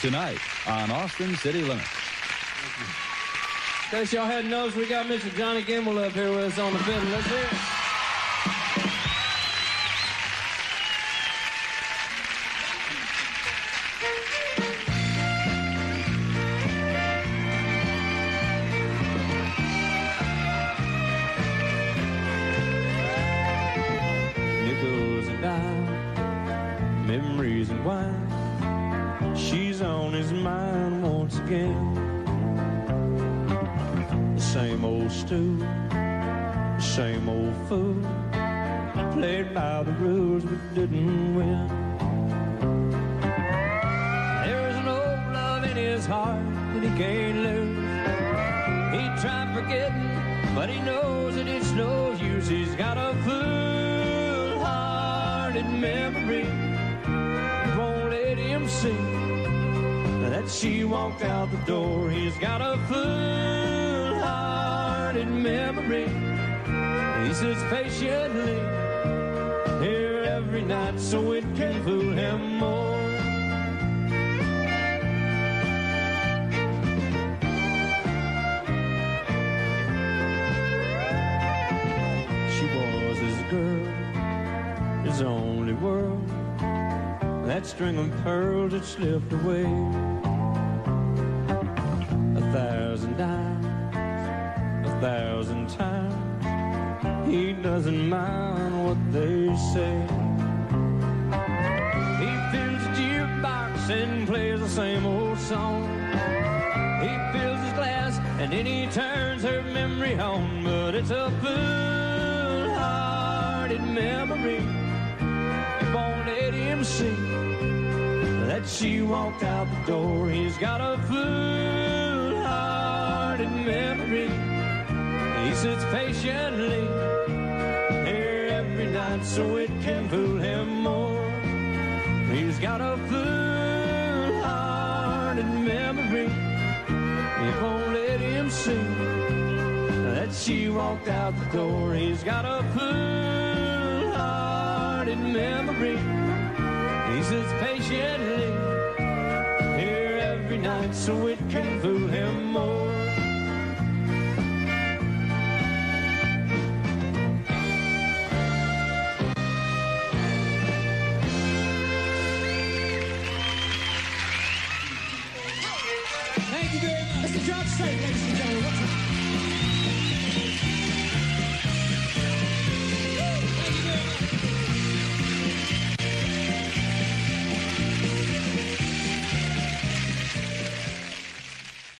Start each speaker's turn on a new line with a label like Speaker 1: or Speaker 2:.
Speaker 1: tonight on Austin City Limits.
Speaker 2: In case y'all hadn't noticed, we got Mr. Johnny Gimble up here with us on the fiddle. Let's hear it.
Speaker 3: nickels and dimes, memories and wine. On his mind once again. The same old stew, the same old fool. Played by the rules but didn't win. There's an old love in his heart that he can't lose. He tried forgetting, but he knows that it's no use. He's got a fool-hearted memory. She walked out the door. He's got a fool-hearted memory. He sits patiently here every night so it can fool him more. She was his girl, his only world. That string of pearls had slipped away. He doesn't mind what they say. He fills the jukebox and plays the same old song. He fills his glass and then he turns her memory on. But it's a fool-hearted memory. Won't let him see that she walked out the door. He's got a fool-hearted memory. Sits patiently here every night so it can fool him more. He's got a fool-hearted memory. It won't let him see that she walked out the door. He's got a fool-hearted memory. He sits patiently here every night so it can fool
Speaker 4: Thank you very much. Mr. George Strait, ladies and gentlemen. What's?